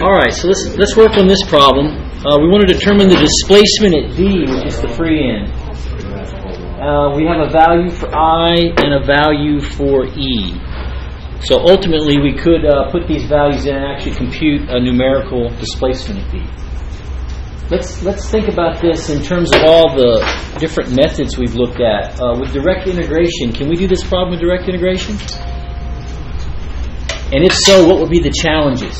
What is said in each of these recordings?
All right, so let's let's work on this problem. Uh, we want to determine the displacement at D, which is the free end. Uh, we have a value for I and a value for E. So ultimately, we could uh, put these values in and actually compute a numerical displacement at D. Let's let's think about this in terms of all the different methods we've looked at. Uh, with direct integration, can we do this problem with direct integration? And if so, what would be the challenges?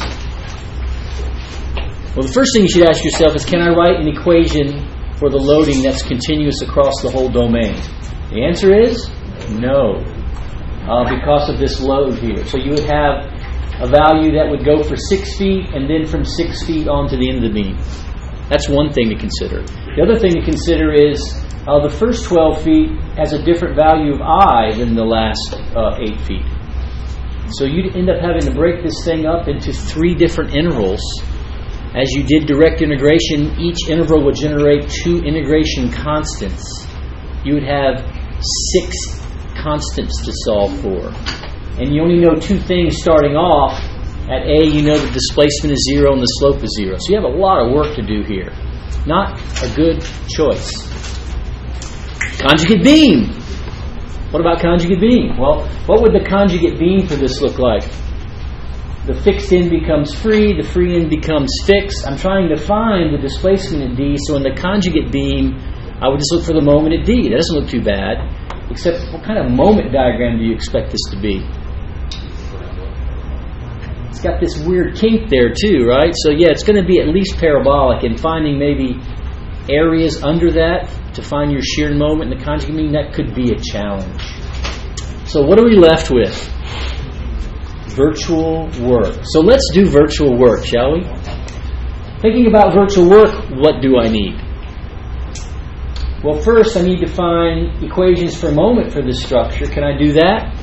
Well, the first thing you should ask yourself is can I write an equation for the loading that's continuous across the whole domain? The answer is no, uh, because of this load here. So you would have a value that would go for six feet and then from six feet on to the end of the beam. That's one thing to consider. The other thing to consider is uh, the first 12 feet has a different value of i than the last uh, 8 feet. So you'd end up having to break this thing up into three different intervals. As you did direct integration, each interval would generate two integration constants. You would have six constants to solve for. And you only know two things starting off. At A, you know the displacement is zero and the slope is zero. So you have a lot of work to do here. Not a good choice. Conjugate beam. What about conjugate beam? Well, what would the conjugate beam for this look like? The fixed end becomes free, the free end becomes fixed. I'm trying to find the displacement at D, so in the conjugate beam, I would just look for the moment at D. That doesn't look too bad, except what kind of moment diagram do you expect this to be? It's got this weird kink there too, right? So yeah, it's going to be at least parabolic, and finding maybe areas under that to find your shear moment in the conjugate beam, that could be a challenge. So what are we left with? Virtual work. So let's do virtual work, shall we? Thinking about virtual work, what do I need? Well, first I need to find equations for moment for this structure. Can I do that?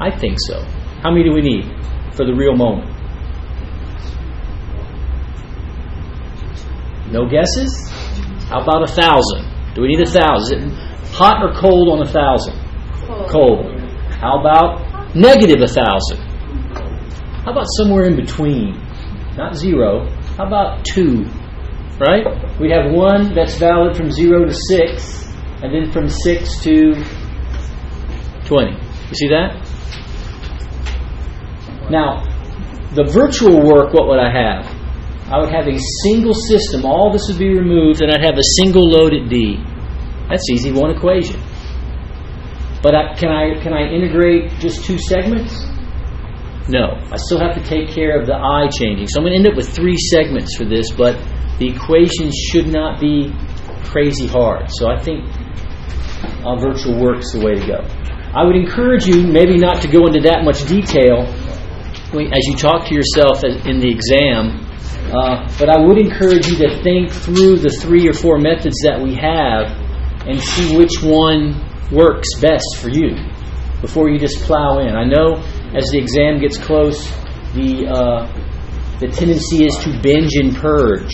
I think so. How many do we need for the real moment? No guesses? How about a thousand? Do we need a thousand? Hot or cold on a thousand? Cold. Cold. How about negative a thousand? How about somewhere in between? Not zero. How about two? Right? We have one that's valid from zero to six, and then from six to 20. You see that? Now, the virtual work, what would I have? I would have a single system. All this would be removed, and I'd have a single load at D. That's easy, one equation. But I, can I can I integrate just two segments? No, I still have to take care of the I changing. So I'm going to end up with three segments for this, but the equation should not be crazy hard. So I think uh, virtual work's the way to go. I would encourage you maybe not to go into that much detail as you talk to yourself in the exam, uh, but I would encourage you to think through the three or four methods that we have and see which one works best for you before you just plow in. I know as the exam gets close, the uh, the tendency is to binge and purge.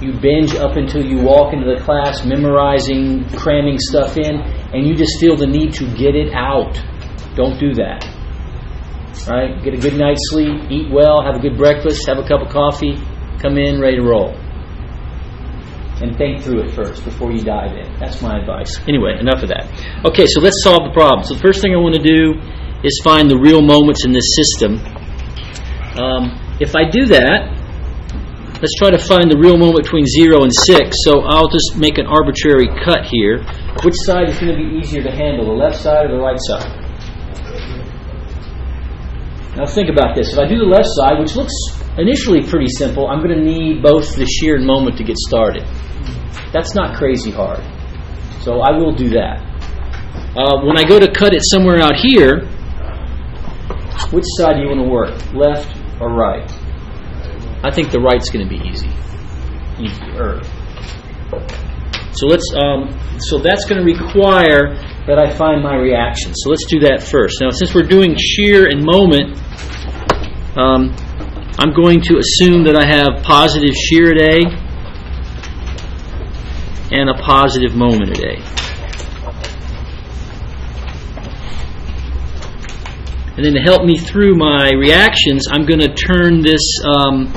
You binge up until you walk into the class memorizing, cramming stuff in, and you just feel the need to get it out. Don't do that. Right? Get a good night's sleep, eat well, have a good breakfast, have a cup of coffee, come in ready to roll. And think through it first before you dive in. That's my advice. Anyway, enough of that. Okay, so let's solve the problem. So the first thing I want to do is find the real moments in this system. Um, if I do that, let's try to find the real moment between 0 and 6. So I'll just make an arbitrary cut here. Which side is going to be easier to handle, the left side or the right side? Now think about this. If I do the left side, which looks initially pretty simple, I'm going to need both the shear and moment to get started. That's not crazy hard. So I will do that. Uh, when I go to cut it somewhere out here, which side do you want to work? Left or right? I think the right's going to be easy. Easier. So let's. Um, so that's going to require that I find my reaction. So let's do that first. Now, since we're doing shear and moment, um, I'm going to assume that I have positive shear at A and a positive moment at A. And then to help me through my reactions, I'm going to turn this um,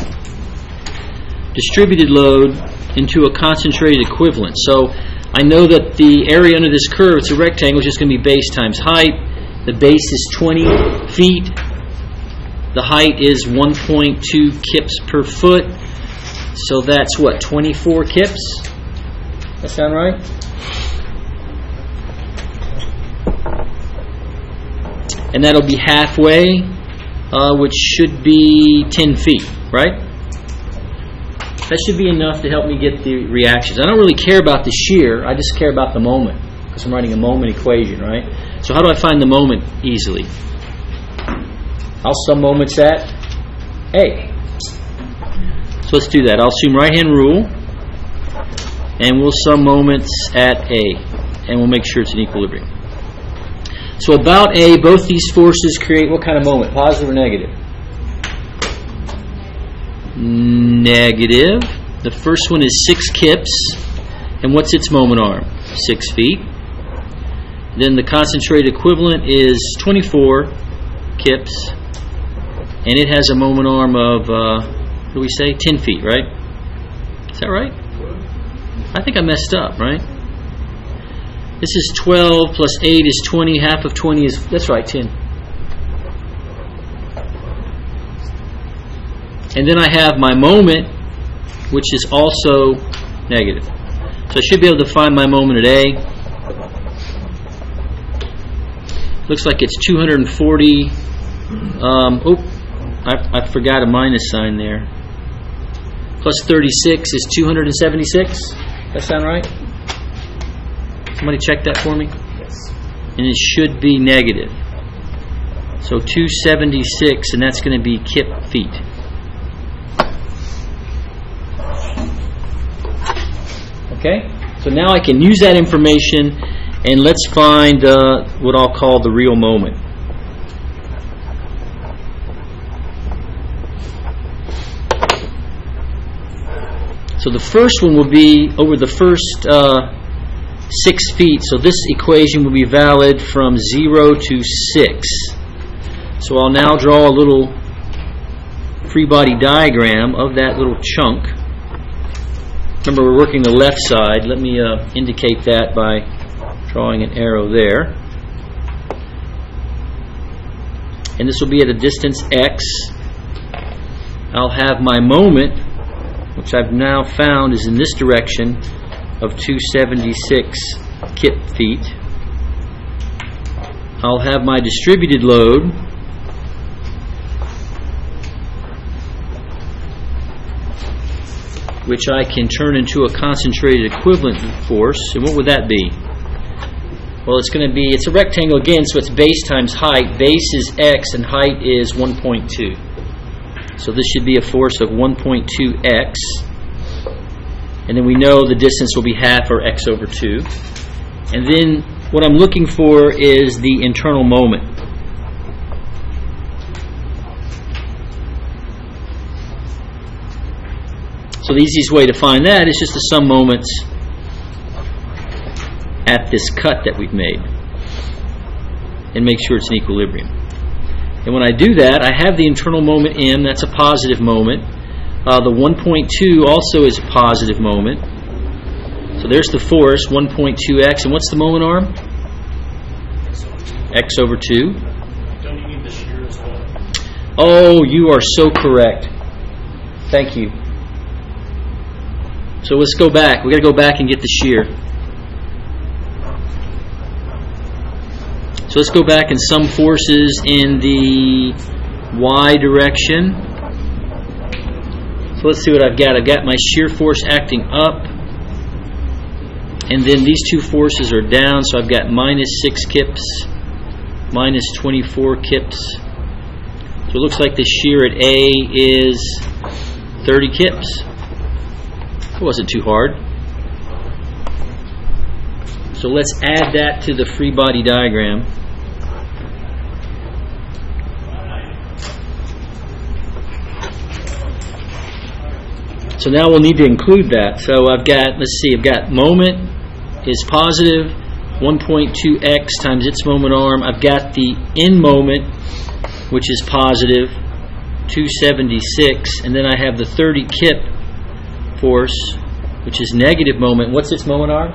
distributed load into a concentrated equivalent. So I know that the area under this curve, it's a rectangle, is just going to be base times height. The base is 20 feet. The height is 1.2 kips per foot. So that's what, 24 kips? That sound right? And that'll be halfway, uh, which should be 10 feet, right? That should be enough to help me get the reactions. I don't really care about the shear, I just care about the moment, because I'm writing a moment equation, right? So how do I find the moment easily? I'll sum moments at A. So let's do that. I'll assume right-hand rule, and we'll sum moments at A, and we'll make sure it's in equilibrium. So about A, both these forces create what kind of moment? Positive or negative? Negative. The first one is 6 kips. And what's its moment arm? 6 feet. Then the concentrated equivalent is 24 kips. And it has a moment arm of, uh, what do we say? 10 feet, right? Is that right? I think I messed up, right? This is 12 plus 8 is 20. Half of 20 is, that's right, 10. And then I have my moment, which is also negative. So I should be able to find my moment at A. Looks like it's 240. Um, oh, I, I forgot a minus sign there. Plus 36 is 276. That sound right? Somebody check that for me? Yes. And it should be negative. So 276, and that's going to be kip feet. Okay? So now I can use that information, and let's find uh, what I'll call the real moment. So the first one will be over the first uh, six feet. So this equation will be valid from 0 to 6. So I'll now draw a little free body diagram of that little chunk. Remember, we're working the left side. Let me uh, indicate that by drawing an arrow there. And this will be at a distance x. I'll have my moment, which I've now found is in this direction, of 276 kip feet. I'll have my distributed load, which I can turn into a concentrated equivalent force. And what would that be? Well, it's going to be, it's a rectangle again, so it's base times height. Base is x and height is 1.2. So this should be a force of 1.2x. And then we know the distance will be half or x over 2. And then what I'm looking for is the internal moment. So the easiest way to find that is just to sum moments at this cut that we've made and make sure it's in equilibrium. And when I do that, I have the internal moment m, that's a positive moment. Uh, the 1.2 also is a positive moment. So there's the force, 1.2x. And what's the moment arm? x over 2. Don't you need the shear as well? Oh, you are so correct. Thank you. So let's go back. we got to go back and get the shear. So let's go back and sum forces in the y direction. So let's see what I've got. I've got my shear force acting up. And then these two forces are down, so I've got minus 6 kips, minus 24 kips. So it looks like the shear at A is 30 kips. It wasn't too hard. So let's add that to the free body diagram. So now we'll need to include that. So I've got, let's see, I've got moment is positive, 1.2x times its moment arm. I've got the end moment, which is positive 276, and then I have the 30 kip force, which is negative moment. What's its moment arm?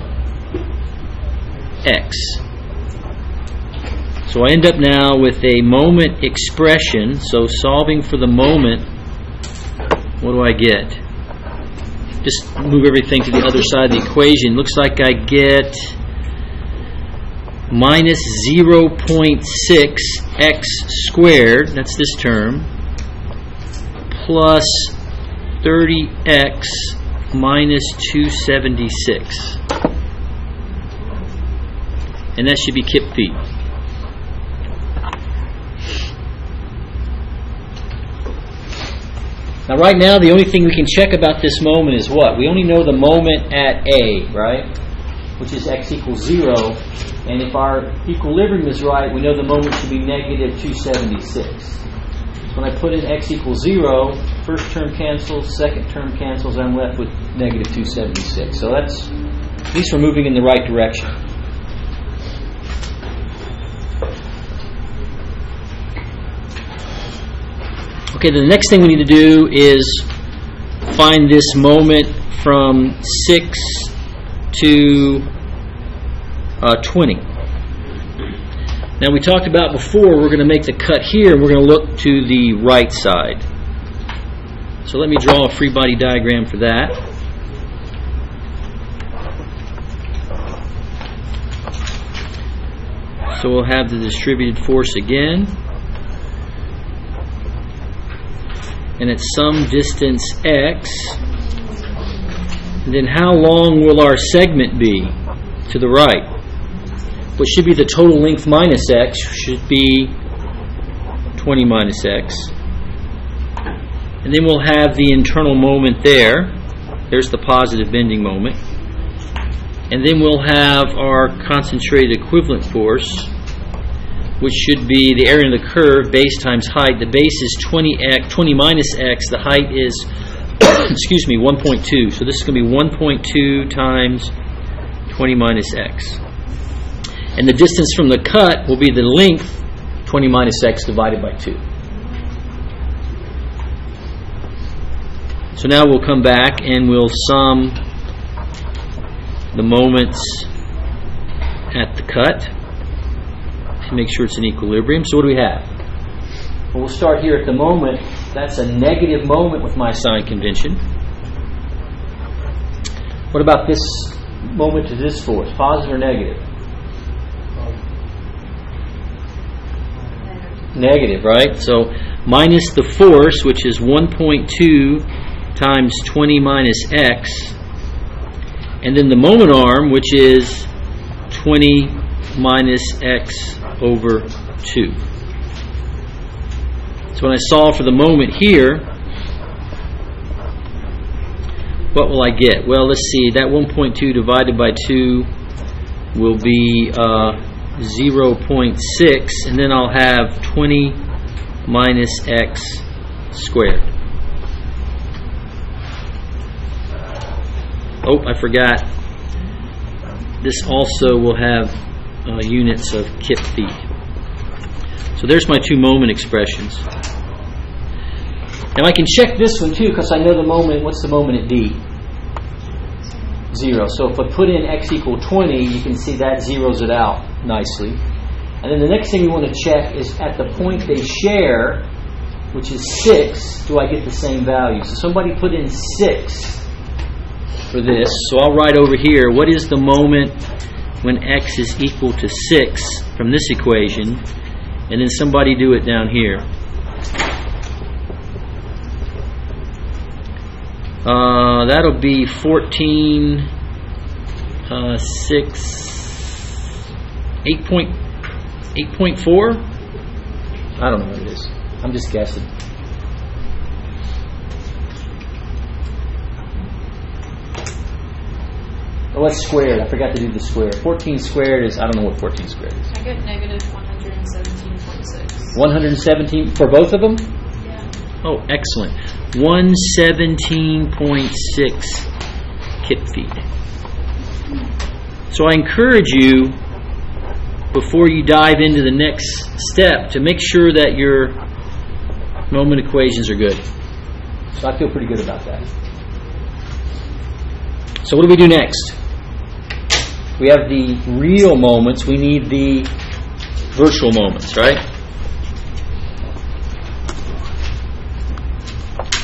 X. So I end up now with a moment expression. So solving for the moment, what do I get? Just move everything to the other side of the equation. Looks like I get minus 0.6 x squared, that's this term, plus 30x minus 276. And that should be kip feet. Now, right now, the only thing we can check about this moment is what? We only know the moment at A, right? Which is x equals 0. And if our equilibrium is right, we know the moment should be negative 276. So when I put in x equals 0, first term cancels, second term cancels, I'm left with negative 276. So that's, at least we're moving in the right direction. Okay, the next thing we need to do is find this moment from 6 to uh, 20. Now, we talked about before, we're going to make the cut here, and we're going to look to the right side. So let me draw a free body diagram for that. So we'll have the distributed force again. And at some distance x, then how long will our segment be to the right? What should be the total length minus x should be 20 minus x. And then we'll have the internal moment there. There's the positive bending moment. And then we'll have our concentrated equivalent force, which should be the area of the curve, base times height. The base is 20x, 20 minus x. The height is, excuse me, 1.2. So this is going to be 1.2 times 20 minus x. And the distance from the cut will be the length, 20 minus x divided by 2. So now we'll come back and we'll sum the moments at the cut to make sure it's in equilibrium. So what do we have? Well, we'll start here at the moment. That's a negative moment with my sign convention. What about this moment to this force? Positive or negative? Negative, right? So minus the force, which is 1.2 times 20 minus x, and then the moment arm, which is 20 minus x over 2. So when I solve for the moment here, what will I get? Well, let's see. That 1.2 divided by 2 will be uh, 0.6, and then I'll have 20 minus x squared. Oh, I forgot. This also will have uh, units of kip feet. So there's my two moment expressions. Now I can check this one too because I know the moment, what's the moment at D? Zero. So if I put in x equal 20, you can see that zeroes it out nicely. And then the next thing we want to check is at the point they share, which is 6, do I get the same value? So somebody put in 6 for this. So I'll write over here, what is the moment when x is equal to 6 from this equation? And then somebody do it down here. Uh, that'll be 14, uh, 6, 8 point, 8.4? I don't know what it is. I'm just guessing. What's squared? I forgot to do the square. 14 squared is, I don't know what 14 squared is. I get negative 117.6. 117 for both of them? Yeah. Oh, excellent. 117.6 kip feet. So I encourage you before you dive into the next step to make sure that your moment equations are good. So I feel pretty good about that. So what do we do next? We have the real moments. We need the virtual moments, right?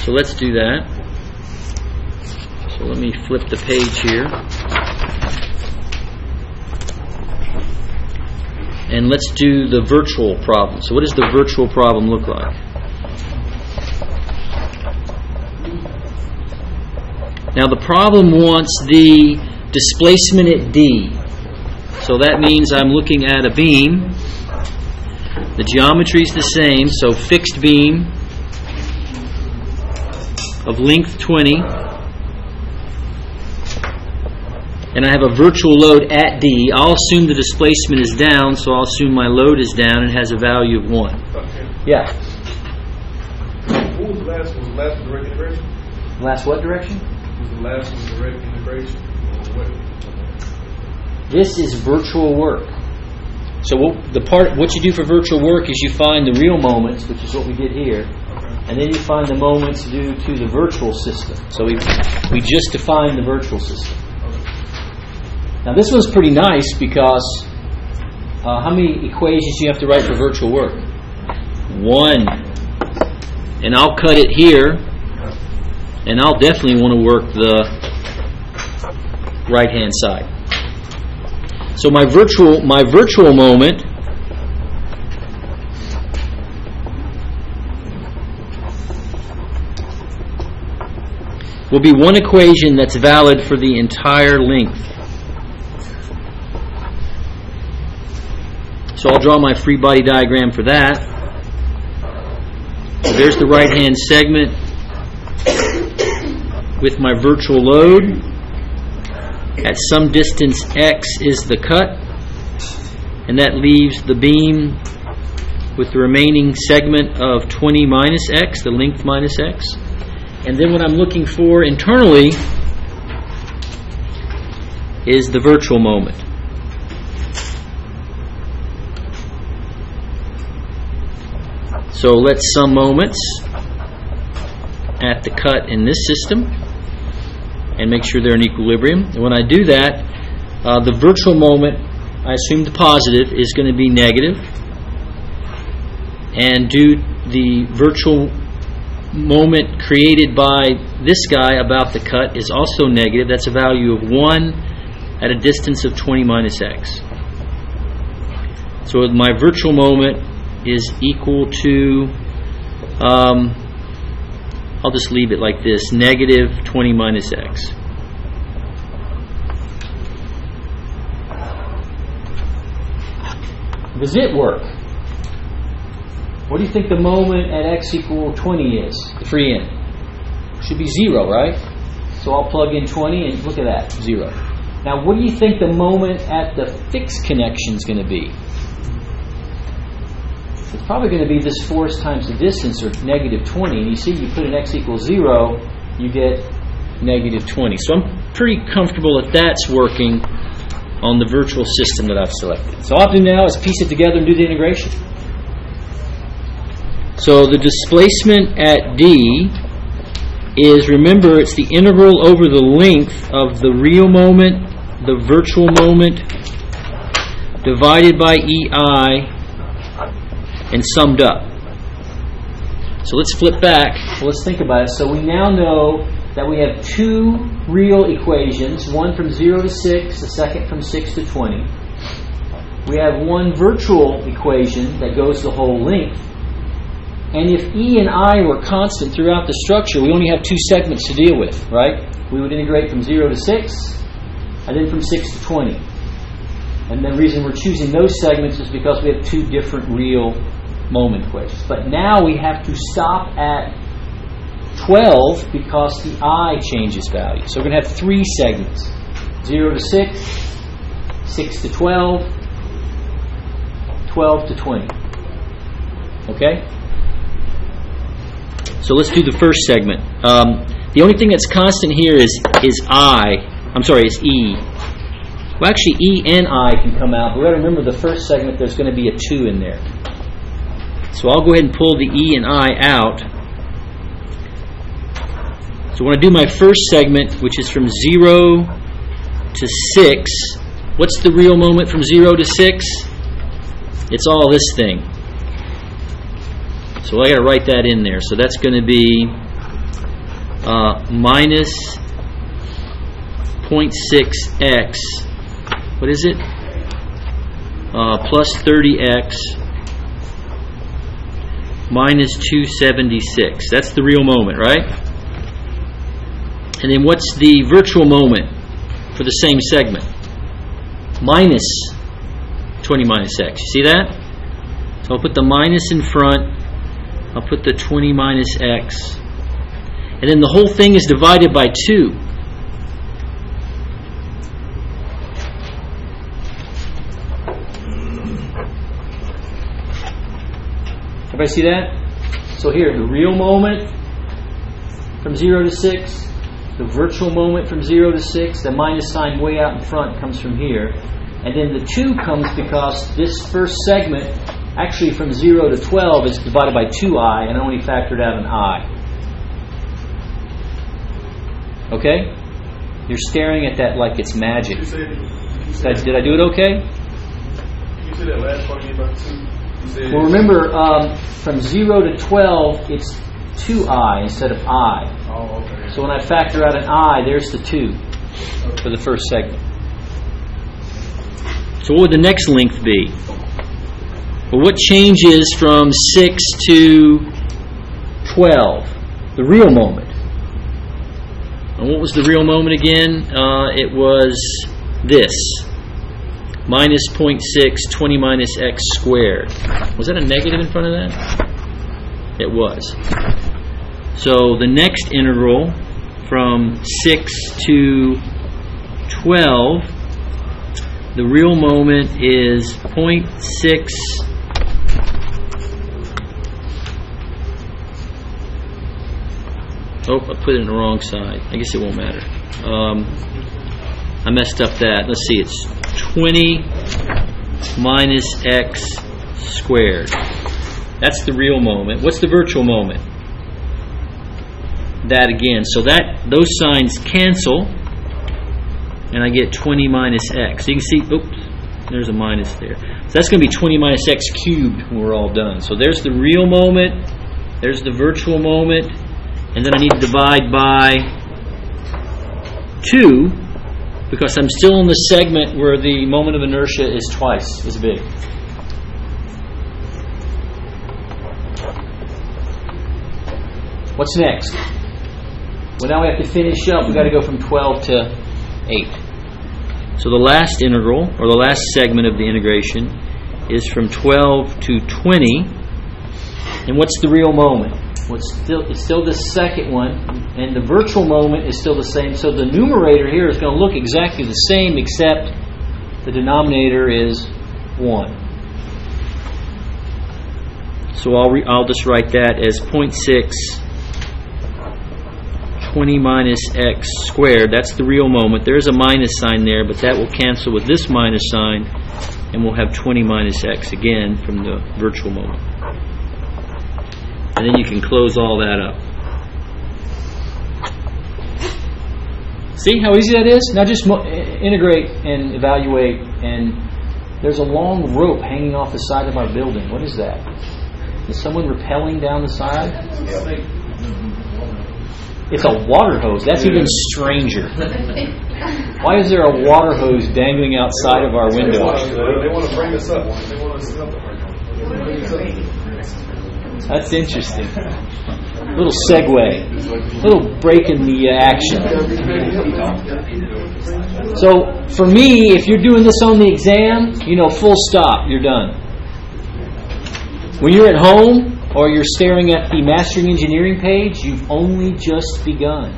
So let's do that. So let me flip the page here. And let's do the virtual problem. So what does the virtual problem look like? Now the problem wants the displacement at D. So that means I'm looking at a beam. The geometry is the same, so fixed beam of length 20. And I have a virtual load at D. I'll assume the displacement is down, so I'll assume my load is down and has a value of 1. Yeah. What was the last one? Was the last direct integration? Last what direction? Was the last one direct integration? This is virtual work. So what, the part what you do for virtual work is you find the real moments, which is what we did here, and then you find the moments due to the virtual system. So we we just defined the virtual system. Now this one's pretty nice because uh, how many equations do you have to write for virtual work? One. And I'll cut it here, and I'll definitely want to work the right hand side. So my virtual my virtual moment will be one equation that's valid for the entire length. So I'll draw my free body diagram for that. So there's the right hand segment with my virtual load. At some distance x is the cut, and that leaves the beam with the remaining segment of 20 minus x, the length minus x. And then what I'm looking for internally is the virtual moment. So let's sum moments at the cut in this system and make sure they're in equilibrium. And when I do that, uh, the virtual moment, I assume the positive, is going to be negative. And do the virtual moment created by this guy about the cut is also negative. That's a value of 1 at a distance of 20 minus x. So my virtual moment is equal to, um, I'll just leave it like this, negative 20 minus x. Does it work? What do you think the moment at x equal 20 is, the free end? Should be 0, right? So I'll plug in 20 and look at that, 0. Now what do you think the moment at the fixed connection is going to be? It's probably going to be this force times the distance, or negative 20. And you see, you put an x equals 0, you get negative 20. So I'm pretty comfortable that that's working on the virtual system that I've selected. So all I have to do now is piece it together and do the integration. So the displacement at D is, remember, it's the integral over the length of the real moment, the virtual moment, divided by EI, and summed up. So let's flip back. Let's think about it. So we now know that we have two real equations, one from 0 to 6, the second from 6 to 20. We have one virtual equation that goes the whole length. And if E and I were constant throughout the structure, we only have two segments to deal with, right? We would integrate from 0 to 6, and then from 6 to 20. And the reason we're choosing those segments is because we have two different real moment equations. But now we have to stop at 12 because the I changes value. So we're going to have three segments 0 to 6, 6 to 12, 12 to 20. Okay? So let's do the first segment. Um, the only thing that's constant here is is I. I'm sorry, is E. Well, actually, E and I can come out, but we got to remember the first segment, there's going to be a 2 in there. So I'll go ahead and pull the E and I out. So when I do my first segment, which is from 0 to 6, what's the real moment from 0 to 6? It's all this thing. So I got to write that in there. So that's going to be uh, minus 0.6x. What is it? Uh, plus 30x minus 276. That's the real moment, right? And then what's the virtual moment for the same segment? Minus 20 minus x. You see that? So I'll put the minus in front. I'll put the 20 minus x. And then the whole thing is divided by 2. Everybody see that? So here, the real moment from 0 to 6, the virtual moment from 0 to 6, the minus sign way out in front comes from here. And then the 2 comes because this first segment, actually from 0 to 12, is divided by 2i and only factored out an i. Okay? You're staring at that like it's magic. Did I, did I do it okay? You said that last part again about two. You said. Well, remember, um, from 0 to 12, it's 2i instead of i. Oh, okay. So when I factor out an i, there's the 2 for the first segment. So what would the next length be? Well, what changes from 6 to 12? The real moment. And what was the real moment again? Uh, it was this. Minus 0.6, 20 minus x squared. Was that a negative in front of that? It was. So the next integral from 6 to 12, the real moment is 0.6 Oh, I put it in the wrong side. I guess it won't matter. Um, I messed up that. Let's see, it's 20 minus x squared. That's the real moment. What's the virtual moment? That again. So that those signs cancel, and I get 20 minus x. So you can see, oops, there's a minus there. So that's going to be 20 minus x cubed when we're all done. So there's the real moment, there's the virtual moment, and then I need to divide by 2 because I'm still in the segment where the moment of inertia is twice as big. What's next? Well, now we have to finish up. We've got to go from 12 to 8. So the last integral, or the last segment of the integration, is from 12 to 20. And what's the real moment? Well, it's still, it's still the second one, and the virtual moment is still the same. So the numerator here is going to look exactly the same, except the denominator is 1. So I'll, re- I'll just write that as 0.6 20 minus x squared. That's the real moment. There is a minus sign there, but that will cancel with this minus sign, and we'll have 20 minus x again from the virtual moment. And then you can close all that up. See how easy that is? Now just mo- integrate and evaluate, and there's a long rope hanging off the side of our building. What is that? Is someone rappelling down the side? It's a water hose. That's even stranger. Why is there a water hose dangling outside of our window? They want to bring us up. They want us up right now. That's interesting. A Little segue, little break in the uh, action. So, for me, if you're doing this on the exam, you know, full stop, you're done. When you're at home or you're staring at the Mastering Engineering page, you've only just begun.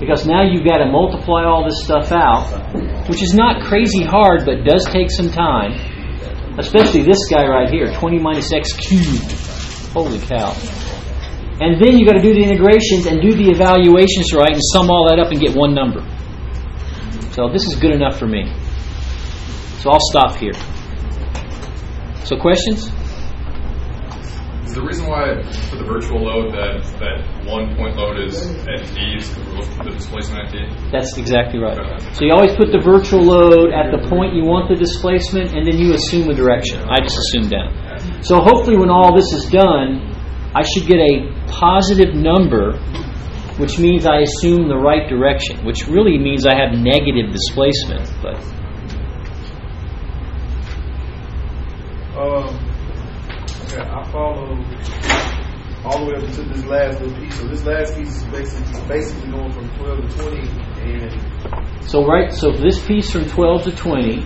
Because now you've got to multiply all this stuff out, which is not crazy hard, but does take some time. Especially this guy right here, 20 minus x cubed. Holy cow. And then you've got to do the integrations and do the evaluations right and sum all that up and get one number. So this is good enough for me. So I'll stop here. So questions? Is the reason why for the virtual load that that one point load is at D is the displacement at D? That's exactly right. So you always put the virtual load at the point you want the displacement, and then you assume a direction. I just assume down. So hopefully, when all this is done, I should get a positive number, which means I assume the right direction, which really means I have negative displacement. But Um, okay, I follow all the way up to this last little piece. So this last piece is basically basically going from twelve to twenty, and so right, so this piece from 12 to 20,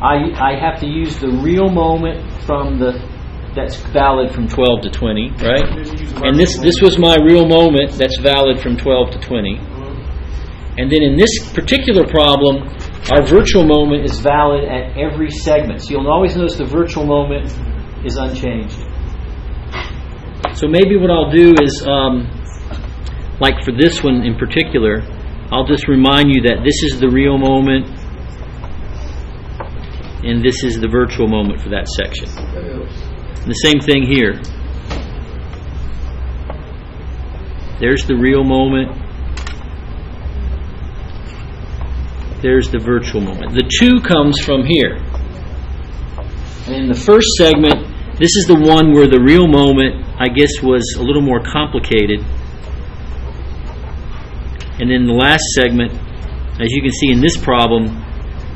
I I have to use the real moment from the that's valid from 12 to 20, right? And this this was my real moment that's valid from 12 to 20. And then in this particular problem, our virtual moment is valid at every segment. So you'll always notice the virtual moment is unchanged. So maybe what I'll do is, um, like for this one in particular, I'll just remind you that this is the real moment and this is the virtual moment for that section. helps. The same thing here. There's the real moment. There's the virtual moment. The two comes from here. And in the first segment, this is the one where the real moment, I guess, was a little more complicated. And in the last segment, as you can see in this problem,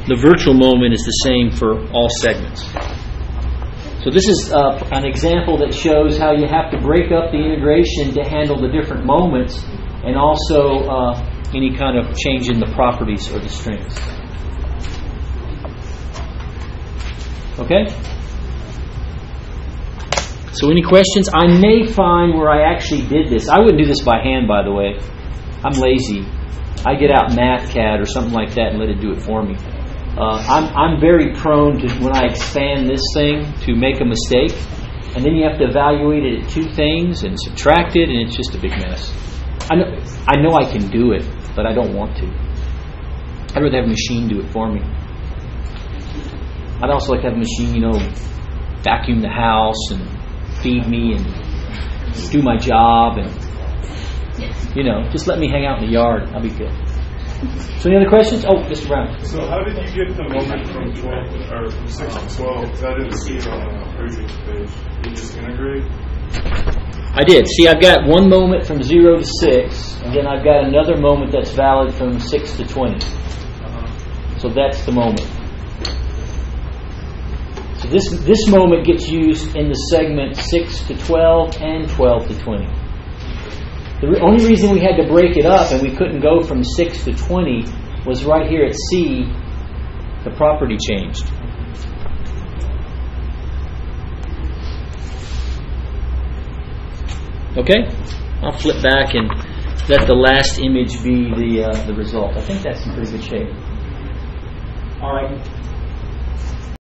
the virtual moment is the same for all segments. So this is uh, an example that shows how you have to break up the integration to handle the different moments and also uh, any kind of change in the properties or the strings. Okay? So any questions? I may find where I actually did this. I wouldn't do this by hand, by the way. I'm lazy. I get out MathCAD or something like that and let it do it for me. Uh, I'm, I'm very prone to when I expand this thing to make a mistake, and then you have to evaluate it at two things and subtract it, and it's just a big mess. I know I know I can do it, but I don't want to. I'd rather have a machine do it for me. I'd also like to have a machine, you know, vacuum the house and feed me and do my job, and you know, just let me hang out in the yard. I'll be good. So, any other questions? Oh, Mr. Brown. So how did you get the moment from 12, or from 6 to 12? Because I didn't see it on the previous page. You just integrate? I did. See, I've got one moment from 0 to 6, and then I've got another moment that's valid from 6 to 20. Uh-huh. So that's the moment. So this, this moment gets used in the segment 6 to 12 and 12 to 20. The only reason we had to break it up and we couldn't go from 6 to 20 was right here at C, the property changed. Okay? I'll flip back and let the last image be the, uh, the result. I think that's in pretty good shape. All right.